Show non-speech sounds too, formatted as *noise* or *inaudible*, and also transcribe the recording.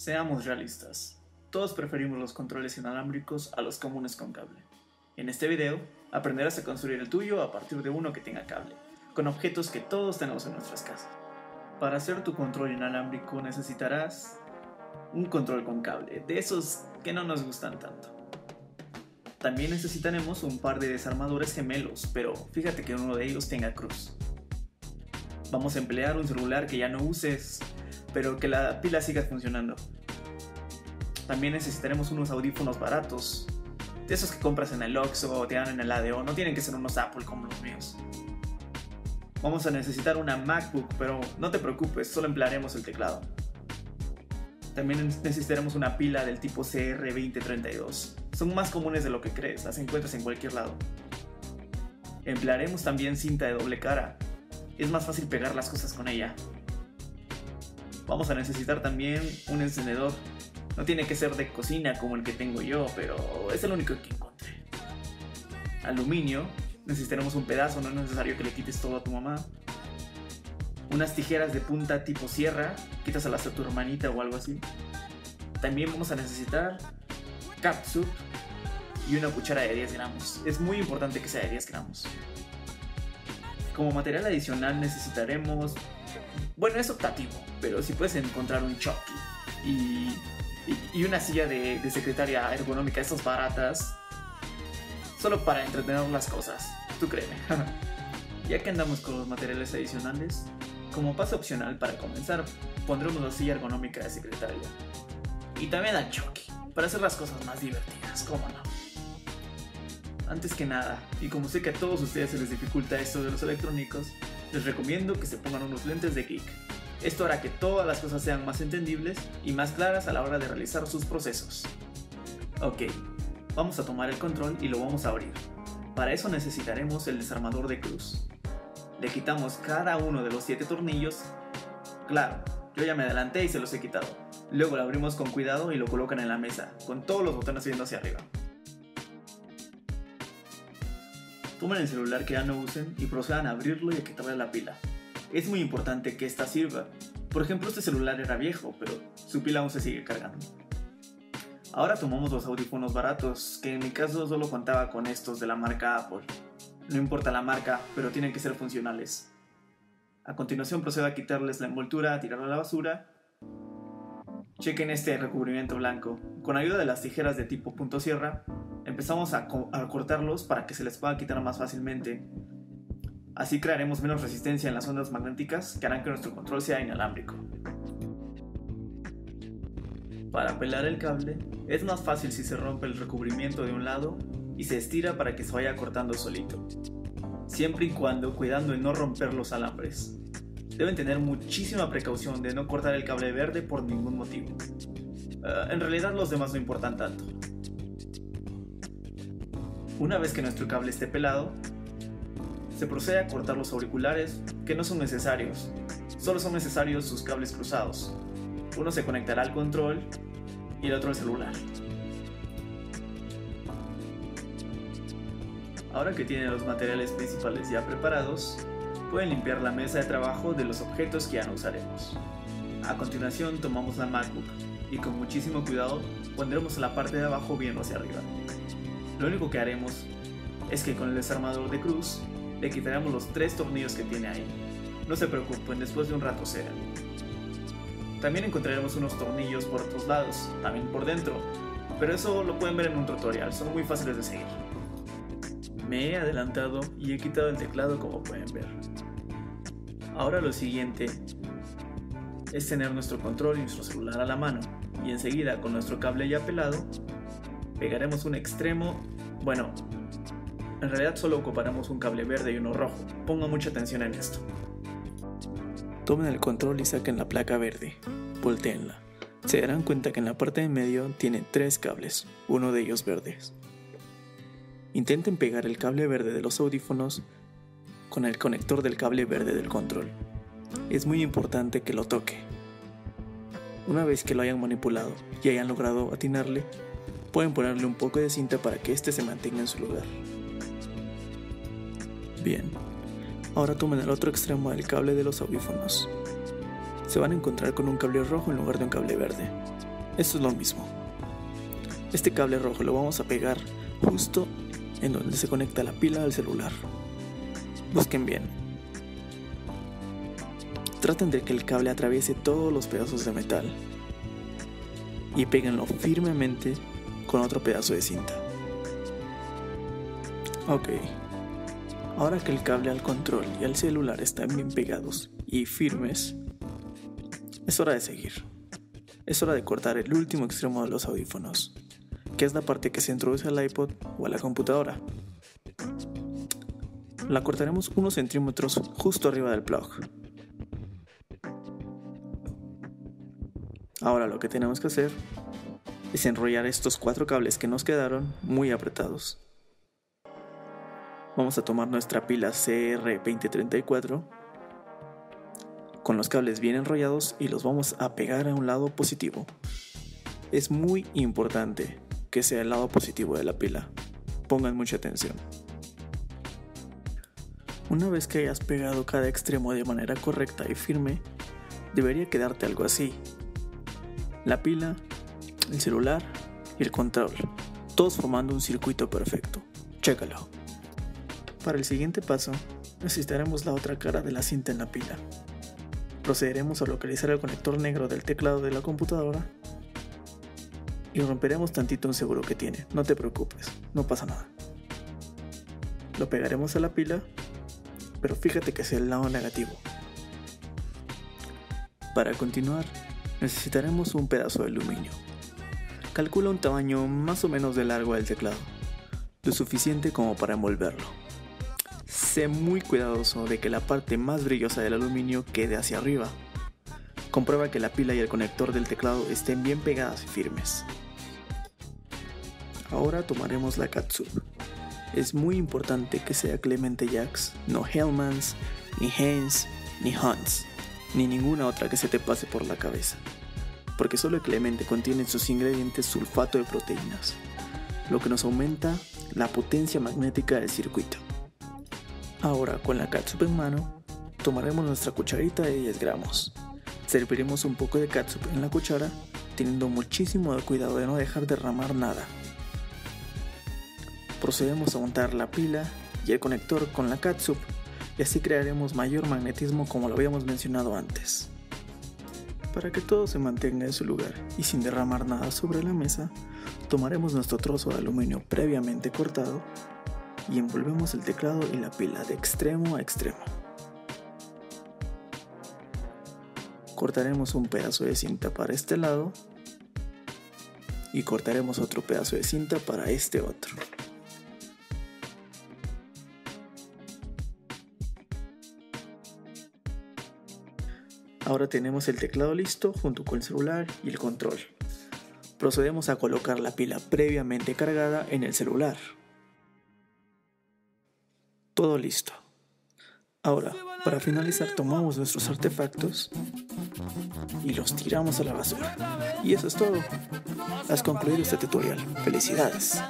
Seamos realistas. Todos preferimos los controles inalámbricos a los comunes con cable. En este video aprenderás a construir el tuyo a partir de uno que tenga cable, con objetos que todos tenemos en nuestras casas. Para hacer tu control inalámbrico necesitarás un control con cable, de esos que no nos gustan tanto. También necesitaremos un par de desarmadores gemelos, pero fíjate que uno de ellos tenga cruz. Vamos a emplear un celular que ya no uses, pero que la pila siga funcionando. También necesitaremos unos audífonos baratos, de esos que compras en el Oxxo o te dan en el ADO, no tienen que ser unos Apple como los míos. Vamos a necesitar una MacBook, pero no te preocupes, solo emplearemos el teclado. También necesitaremos una pila del tipo CR2032. Son más comunes de lo que crees, las encuentras en cualquier lado. Emplearemos también cinta de doble cara. Es más fácil pegar las cosas con ella. Vamos a necesitar también un encendedor. No tiene que ser de cocina como el que tengo yo, pero es el único que encontré. Aluminio. Necesitaremos un pedazo, no es necesario que le quites todo a tu mamá. Unas tijeras de punta tipo sierra, quitas a tu hermanita o algo así. También vamos a necesitar catsup y una cuchara de 10 gramos. Es muy importante que sea de 10 gramos. Como material adicional necesitaremos bueno, es optativo, pero si puedes encontrar un chucky y, y, una silla de, secretaria ergonómica, esas baratas, solo para entretener las cosas, tú créeme. *laughs* ya que andamos con los materiales adicionales, como paso opcional para comenzar, pondremos la silla ergonómica de secretaria. Y también al chucky, para hacer las cosas más divertidas, cómo no. Antes que nada, y como sé que a todos ustedes se les dificulta esto de los electrónicos, les recomiendo que se pongan unos lentes de geek. Esto hará que todas las cosas sean más entendibles y más claras a la hora de realizar sus procesos. Ok, vamos a tomar el control y lo vamos a abrir. Para eso necesitaremos el desarmador de cruz. Le quitamos cada uno de los 7 tornillos. Claro, yo ya me adelanté y se los he quitado. Luego lo abrimos con cuidado y lo colocan en la mesa, con todos los botones viendo hacia arriba. Tomen el celular que ya no usen y procedan a abrirlo y a quitarle la pila. Es muy importante que esta sirva. Por ejemplo, este celular era viejo, pero su pila aún se sigue cargando. Ahora tomamos los audífonos baratos, que en mi caso solo contaba con estos de la marca Apple. No importa la marca, pero tienen que ser funcionales. A continuación procedo a quitarles la envoltura, a tirarla a la basura. Chequen este recubrimiento blanco. Con ayuda de las tijeras de tipo punto sierra, empezamos a, cortarlos para que se les pueda quitar más fácilmente. Así crearemos menos resistencia en las ondas magnéticas que harán que nuestro control sea inalámbrico. Para pelar el cable, es más fácil si se rompe el recubrimiento de un lado y se estira para que se vaya cortando solito, siempre y cuando cuidando de no romper los alambres. Deben tener muchísima precaución de no cortar el cable verde por ningún motivo. Eh, en realidad los demás no importan tanto. Una vez que nuestro cable esté pelado, se procede a cortar los auriculares que no son necesarios, solo son necesarios sus cables cruzados. Uno se conectará al control y el otro al celular. Ahora que tienen los materiales principales ya preparados, pueden limpiar la mesa de trabajo de los objetos que ya no usaremos. A continuación tomamos la MacBook y con muchísimo cuidado pondremos la parte de abajo bien hacia arriba. Lo único que haremos es que con el desarmador de cruz le quitaremos los tres tornillos que tiene ahí. No se preocupen, después de un rato será. También encontraremos unos tornillos por otros lados, también por dentro, pero eso lo pueden ver en un tutorial, son muy fáciles de seguir. Me he adelantado y he quitado el teclado como pueden ver. Ahora lo siguiente es tener nuestro control y nuestro celular a la mano y enseguida con nuestro cable ya pelado pegaremos un extremo, bueno, en realidad solo ocuparemos un cable verde y uno rojo, ponga mucha atención en esto. Tomen el control y saquen la placa verde, volteenla. Se darán cuenta que en la parte de medio tiene tres cables, uno de ellos verdes. Intenten pegar el cable verde de los audífonos con el conector del cable verde del control. Es muy importante que lo toque. Una vez que lo hayan manipulado y hayan logrado atinarle, pueden ponerle un poco de cinta para que éste se mantenga en su lugar. Bien, ahora tomen el otro extremo del cable de los audífonos. Se van a encontrar con un cable rojo en lugar de un cable verde. Esto es lo mismo. Este cable rojo lo vamos a pegar justo en donde se conecta la pila al celular. Busquen bien. Traten de que el cable atraviese todos los pedazos de metal y péguenlo firmemente con otro pedazo de cinta. Ok. Ahora que el cable al control y al celular están bien pegados y firmes, es hora de seguir. Es hora de cortar el último extremo de los audífonos, que es la parte que se introduce al iPod o a la computadora. La cortaremos unos centímetros justo arriba del plug. Ahora lo que tenemos que hacer es enrollar estos cuatro cables que nos quedaron muy apretados. Vamos a tomar nuestra pila CR2034 con los cables bien enrollados y los vamos a pegar a un lado positivo. Es muy importante que sea el lado positivo de la pila. Pongan mucha atención. Una vez que hayas pegado cada extremo de manera correcta y firme, debería quedarte algo así, la pila, el celular y el control, todos formando un circuito perfecto. Chécalo. Para el siguiente paso, necesitaremos la otra cara de la cinta en la pila. Procederemos a localizar el conector negro del teclado de la computadora y romperemos tantito un seguro que tiene. No te preocupes, no pasa nada. Lo pegaremos a la pila, pero fíjate que sea el lado negativo. Para continuar, necesitaremos un pedazo de aluminio. Calcula un tamaño más o menos de largo del teclado, lo suficiente como para envolverlo. Sé muy cuidadoso de que la parte más brillosa del aluminio quede hacia arriba. Comprueba que la pila y el conector del teclado estén bien pegadas y firmes. Ahora tomaremos la catsup. Es muy importante que sea Clemente Jacks, no Hellmans, ni Heinz, ni Hans ni ninguna otra que se te pase por la cabeza, porque solo el clemente contiene en sus ingredientes sulfato de proteínas, lo que nos aumenta la potencia magnética del circuito. Ahora con la catsup en mano, tomaremos nuestra cucharita de 10 gramos. Serviremos un poco de catsup en la cuchara, teniendo muchísimo cuidado de no dejar derramar nada. Procedemos a montar la pila y el conector con la catsup y así crearemos mayor magnetismo como lo habíamos mencionado antes. Para que todo se mantenga en su lugar y sin derramar nada sobre la mesa, tomaremos nuestro trozo de aluminio previamente cortado y envolvemos el teclado y la pila de extremo a extremo. Cortaremos un pedazo de cinta para este lado y cortaremos otro pedazo de cinta para este otro. Ahora tenemos el teclado listo junto con el celular y el control. Procedemos a colocar la pila previamente cargada en el celular. Todo listo. Ahora, para finalizar, tomamos nuestros artefactos y los tiramos a la basura. Y eso es todo. Has concluido este tutorial. Felicidades.